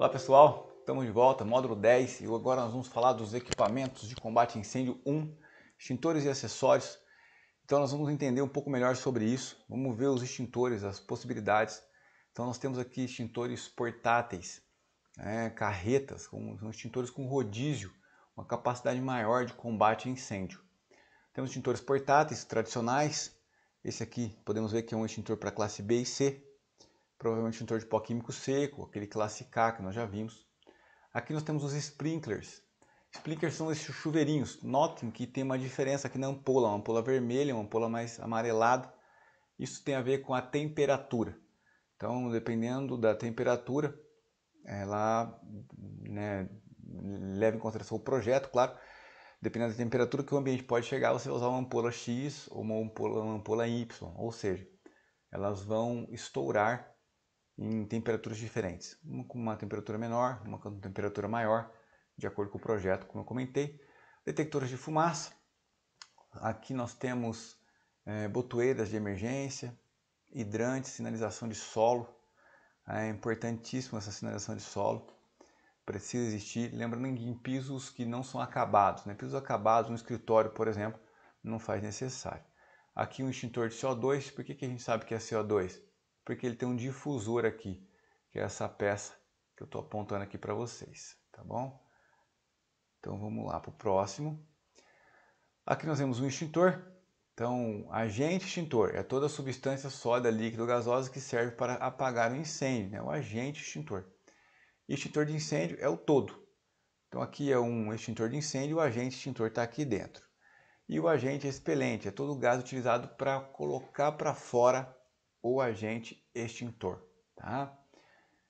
Olá pessoal, estamos de volta, módulo 10 e agora nós vamos falar dos equipamentos de combate a incêndio 1, extintores e acessórios. Então nós vamos entender um pouco melhor sobre isso, vamos ver os extintores, as possibilidades. Então nós temos aqui extintores portáteis, né, carretas, com, são extintores com rodízio, uma capacidade maior de combate a incêndio. Temos extintores portáteis tradicionais, esse aqui podemos ver que é um extintor para classe B e C, provavelmente extintor de pó químico seco, aquele classe K que nós já vimos. Aqui nós temos os sprinklers. Sprinklers são esses chuveirinhos. Notem que tem uma diferença aqui na ampola, uma ampola vermelha, uma ampola mais amarelada. Isso tem a ver com a temperatura. Então, dependendo da temperatura, ela né, leva em consideração o projeto, claro. Dependendo da temperatura que o ambiente pode chegar, você vai usar uma ampola X ou uma ampola, uma ampola Y. Ou seja, elas vão estourar em temperaturas diferentes. Uma com uma temperatura menor, uma com uma temperatura maior, de acordo com o projeto, como eu comentei. Detectores de fumaça. Aqui nós temos é, botoeiras de emergência, hidrantes, sinalização de solo. É importantíssimo essa sinalização de solo. Precisa existir, lembrando em pisos que não são acabados. Né? Pisos acabados, no escritório, por exemplo, não faz necessário. Aqui um extintor de CO2. Por que, que a gente sabe que é CO2? Porque ele tem um difusor aqui, que é essa peça que eu estou apontando aqui para vocês, tá bom? Então vamos lá para o próximo. Aqui nós temos um extintor. Então, agente extintor é toda substância sólida, líquida ou gasosa que serve para apagar o incêndio, né? o agente extintor. extintor de incêndio é o todo. Então aqui é um extintor de incêndio, o agente extintor está aqui dentro. E o agente expelente é todo o gás utilizado para colocar para fora o agente extintor. Tá?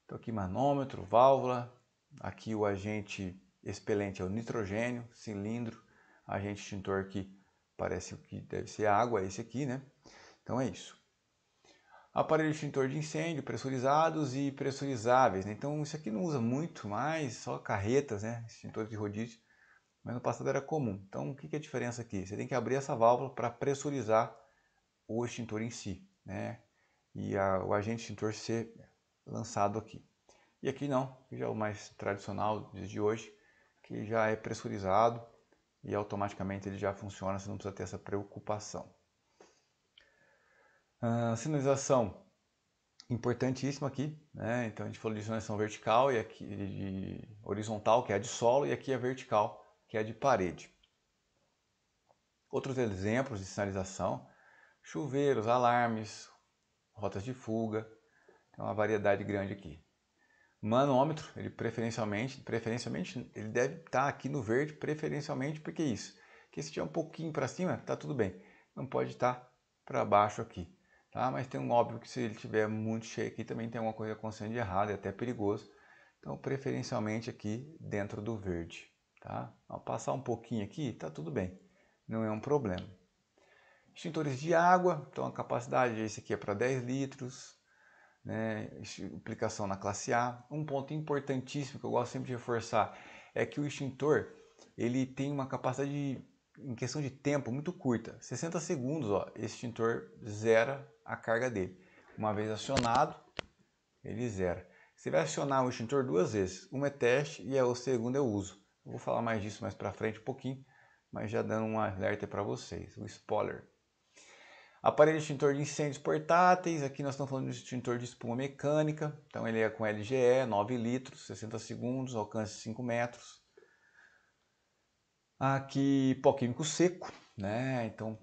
Então aqui manômetro, válvula, aqui o agente expelente é o nitrogênio, cilindro, agente extintor aqui parece que deve ser água, esse aqui, né? Então é isso. Aparelho extintor de incêndio, pressurizados e pressurizáveis. Né? Então isso aqui não usa muito mais, só carretas, né? Extintores de rodízio, mas no passado era comum. Então o que é a diferença aqui? Você tem que abrir essa válvula para pressurizar o extintor em si, né? E a, o agente extintor ser lançado aqui. E aqui não, que já é o mais tradicional de hoje, que já é pressurizado e automaticamente ele já funciona, você não precisa ter essa preocupação. Uh, sinalização importantíssima aqui, né? então a gente falou de sinalização vertical e aqui de horizontal, que é a de solo, e aqui a vertical, que é a de parede. Outros exemplos de sinalização, chuveiros, alarmes, rotas de fuga, tem uma variedade grande aqui. Manômetro, ele preferencialmente, preferencialmente ele deve estar aqui no verde, preferencialmente porque isso. Porque se tiver um pouquinho para cima, tá tudo bem. Não pode estar para baixo aqui, tá? Mas tem um óbvio que se ele estiver muito cheio aqui, também tem alguma coisa acontecendo de errado, é até perigoso. Então, preferencialmente aqui dentro do verde, tá? Ao passar um pouquinho aqui, tá tudo bem, não é um problema. Extintores de água, então a capacidade, esse aqui é para 10 litros, né? aplicação na classe A. Um ponto importantíssimo que eu gosto sempre de reforçar é que o extintor ele tem uma capacidade de, em questão de tempo muito curta, 60 segundos, ó, esse extintor zera a carga dele. Uma vez acionado, ele zera. Você vai acionar o extintor duas vezes, uma é teste e a segunda é uso. Eu vou falar mais disso mais para frente um pouquinho, mas já dando um alerta para vocês, o spoiler. Aparelho extintor de incêndios portáteis, aqui nós estamos falando de extintor de espuma mecânica, então ele é com LGE, 9 litros, 60 segundos, alcance 5 metros. Aqui pó químico seco, né? então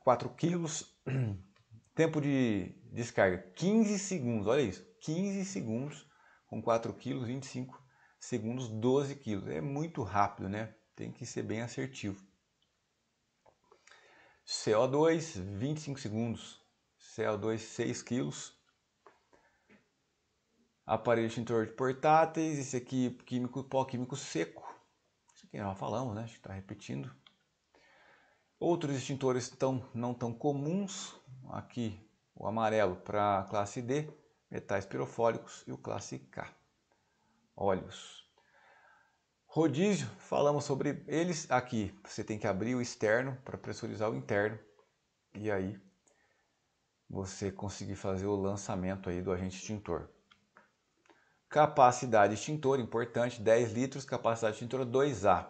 4 quilos. Tempo de descarga 15 segundos, olha isso, 15 segundos com 4 quilos, 25 segundos, 12 quilos. É muito rápido, né? Tem que ser bem assertivo. CO2, 25 segundos. CO2, 6 quilos. Aparelho extintor de portáteis. Esse aqui, químico, pó químico seco. Isso aqui nós falamos, né? A gente está repetindo. Outros extintores tão, não tão comuns. Aqui, o amarelo para classe D. Metais pirofólicos e o classe K. Óleos. Rodízio, falamos sobre eles aqui. Você tem que abrir o externo para pressurizar o interno e aí você conseguir fazer o lançamento aí do agente extintor. Capacidade extintor, importante, 10 litros, capacidade extintora 2A. O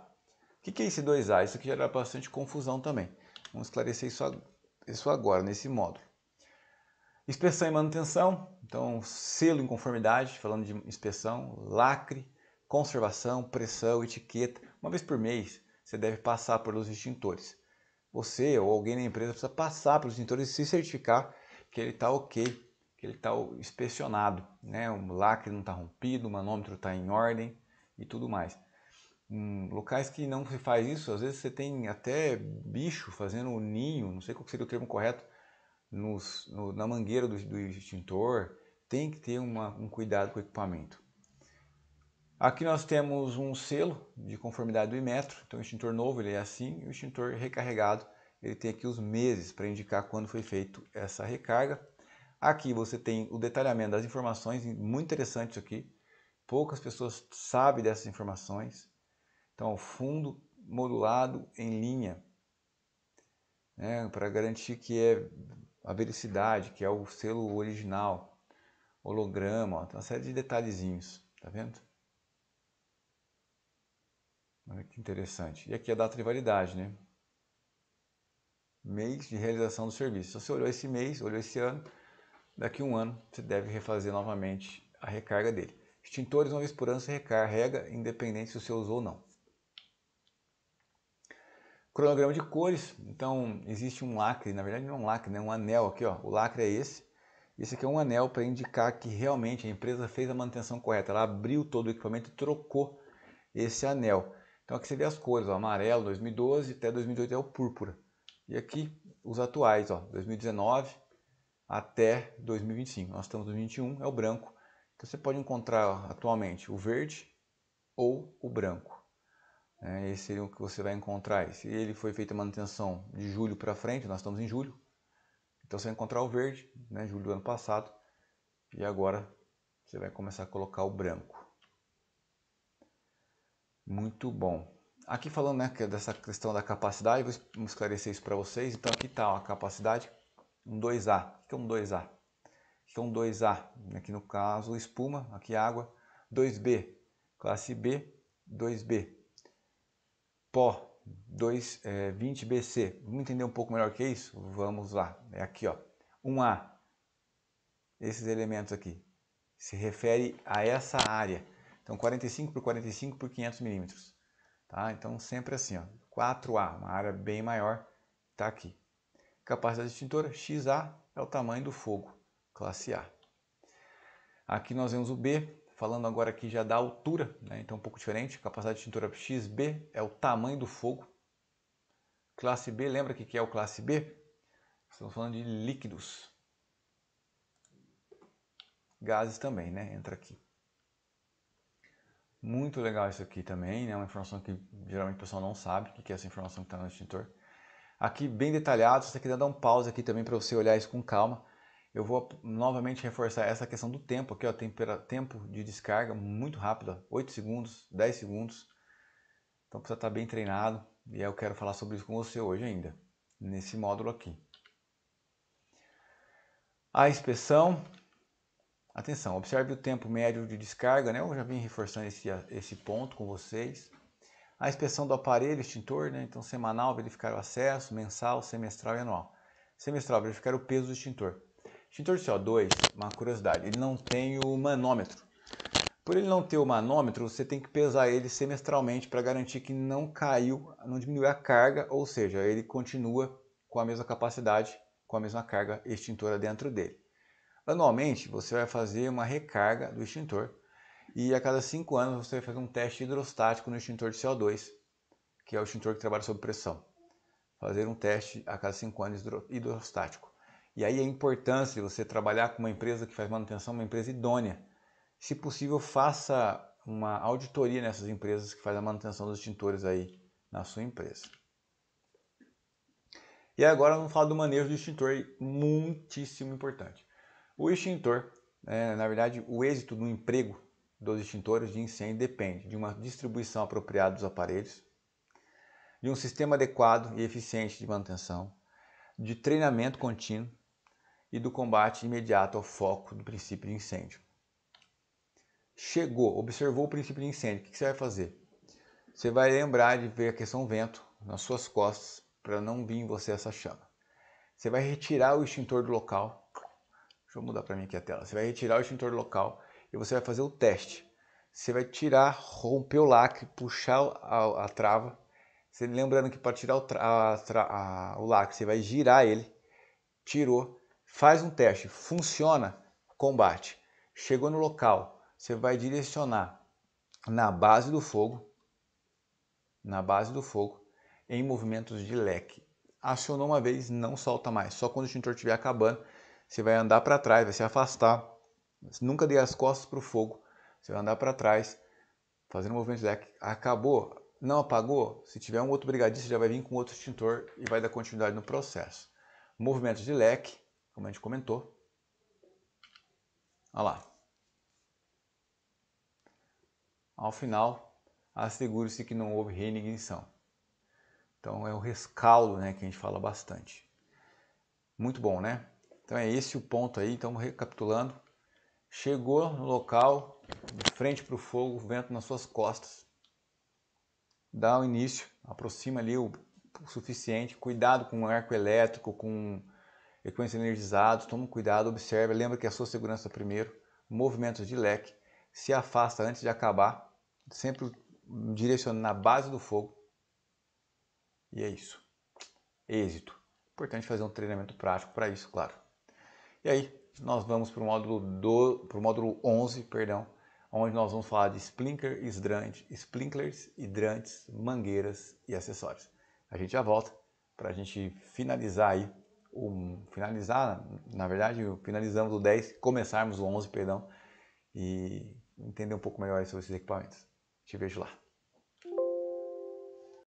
que é esse 2A? Isso aqui gera bastante confusão também. Vamos esclarecer isso, agora, nesse módulo. Inspeção e manutenção, então selo em conformidade, falando de inspeção, lacre, conservação, pressão, etiqueta. Uma vez por mês você deve passar pelos extintores. Você ou alguém na empresa precisa passar pelos extintores e se certificar que ele está ok, que ele está inspecionado, né? o lacre não está rompido, o manômetro está em ordem e tudo mais. Em locais que não se faz isso, às vezes você tem até bicho fazendo ninho, não sei qual seria o termo correto, nos, no, na mangueira do, do, extintor, tem que ter uma, um cuidado com o equipamento. Aqui nós temos um selo de conformidade do Imetro, então o extintor novo ele é assim, e o extintor recarregado ele tem aqui os meses para indicar quando foi feito essa recarga. Aqui você tem o detalhamento das informações, muito interessante isso aqui, poucas pessoas sabem dessas informações. Então, fundo modulado em linha, né, para garantir que é a vericidade, que é o selo original, holograma, ó, uma série de detalhezinhos, tá vendo? Olha que interessante. E aqui a data de validade, né? Mês de realização do serviço. Se você olhou esse mês, olhou esse ano, daqui a um ano você deve refazer novamente a recarga dele. Extintores uma vez por ano você recarrega, independente se você usou ou não. Cronograma de cores, então existe um lacre, na verdade não é um lacre, né? um anel aqui, ó. o lacre é esse. Esse aqui é um anel para indicar que realmente a empresa fez a manutenção correta, ela abriu todo o equipamento e trocou esse anel. Então aqui você vê as cores, ó, amarelo 2012 até 2018 é o púrpura. E aqui os atuais, ó, 2019 até 2025. Nós estamos no 2021, é o branco. Então você pode encontrar ó, atualmente o verde ou o branco. É, esse seria o que você vai encontrar. Se ele foi feita a manutenção de julho para frente, nós estamos em julho. Então você vai encontrar o verde, né, julho do ano passado. E agora você vai começar a colocar o branco. Muito bom. Aqui falando né, é dessa questão da capacidade, vou esclarecer isso para vocês. Então aqui está a capacidade, um 2A. O que é um 2A? O que é um 2A? Aqui no caso espuma, aqui água. 2B, classe B, 2B. Pó, 2, é, 20BC. Vamos entender um pouco melhor que é isso? Vamos lá. É aqui, ó. 1A. Esses elementos aqui. Se refere a essa área. Então 45 por 45 por 500 milímetros. Tá? Então sempre assim, ó, 4A, uma área bem maior, está aqui. Capacidade extintora, XA é o tamanho do fogo, classe A. Aqui nós vemos o B, falando agora aqui já da altura, né? então um pouco diferente. Capacidade extintora XB é o tamanho do fogo. Classe B, lembra o que é o classe B? Estamos falando de líquidos. Gases também, né? Entra aqui. Muito legal isso aqui também, né? Uma informação que geralmente o pessoal não sabe, o que é essa informação que está no extintor. Aqui bem detalhado, se você quiser dar um pause aqui também para você olhar isso com calma. Eu vou novamente reforçar essa questão do tempo aqui, ó, tempo de descarga muito rápido, 8 segundos, 10 segundos. Então precisa estar bem treinado e eu quero falar sobre isso com você hoje ainda, nesse módulo aqui. A inspeção, Atenção, observe o tempo médio de descarga, né? eu já vim reforçando esse, esse ponto com vocês. A inspeção do aparelho extintor, né? então semanal, verificar o acesso, mensal, semestral e anual. Semestral, verificar o peso do extintor. Extintor de CO2, uma curiosidade, ele não tem o manômetro. Por ele não ter o manômetro, você tem que pesar ele semestralmente para garantir que não caiu, não diminuiu a carga, ou seja, ele continua com a mesma capacidade, com a mesma carga extintora dentro dele. Anualmente, você vai fazer uma recarga do extintor e a cada 5 anos você vai fazer um teste hidrostático no extintor de CO2, que é o extintor que trabalha sob pressão. Fazer um teste a cada 5 anos hidrostático. E aí a importância de você trabalhar com uma empresa que faz manutenção, uma empresa idônea. Se possível, faça uma auditoria nessas empresas que fazem a manutenção dos extintores aí na sua empresa. E agora vamos falar do manejo do extintor, muitíssimo importante. O extintor, é, na verdade, o êxito do emprego dos extintores de incêndio depende de uma distribuição apropriada dos aparelhos, de um sistema adequado e eficiente de manutenção, de treinamento contínuo e do combate imediato ao foco do princípio de incêndio. Chegou, observou o princípio de incêndio, o que você vai fazer? Você vai lembrar de ver a questão vento nas suas costas para não vir em você essa chama. Você vai retirar o extintor do local. Deixa eu mudar para mim aqui a tela. Você vai retirar o extintor local e você vai fazer o teste. Você vai tirar, romper o lacre, puxar a, a trava. Você, lembrando que para tirar o, a, a, o lacre, você vai girar ele. Tirou, faz um teste. Funciona, combate. Chegou no local, você vai direcionar na base do fogo, na base do fogo, em movimentos de leque. Acionou uma vez, não solta mais. Só quando o extintor estiver acabando, você vai andar para trás, vai se afastar. Nunca dê as costas para o fogo. Você vai andar para trás, fazendo movimento de leque. Acabou, não apagou? Se tiver um outro brigadista, já vai vir com outro extintor e vai dar continuidade no processo. Movimentos de leque, como a gente comentou. Olha lá. Ao final, assegure-se que não houve reignição. Então é o rescaldo né, que a gente fala bastante. Muito bom, né? Então é esse o ponto aí. Então recapitulando. Chegou no local, de frente para o fogo, vento nas suas costas. Dá o início, aproxima ali o, o suficiente. Cuidado com o arco elétrico, com equipamentos energizados. Toma cuidado, observe. Lembra que é a sua segurança primeiro. Movimentos de leque. Se afasta antes de acabar. Sempre direcionando na base do fogo e é isso. Êxito. Importante fazer um treinamento prático para isso, claro. E aí, nós vamos para o módulo, do, para o módulo 11, perdão, onde nós vamos falar de sprinkler, hidrantes, sprinklers, hidrantes, mangueiras e acessórios. A gente já volta para a gente finalizar aí, um, finalizar, na verdade, finalizamos o 10, começarmos o 11, perdão, e entender um pouco melhor sobre esses equipamentos. Te vejo lá.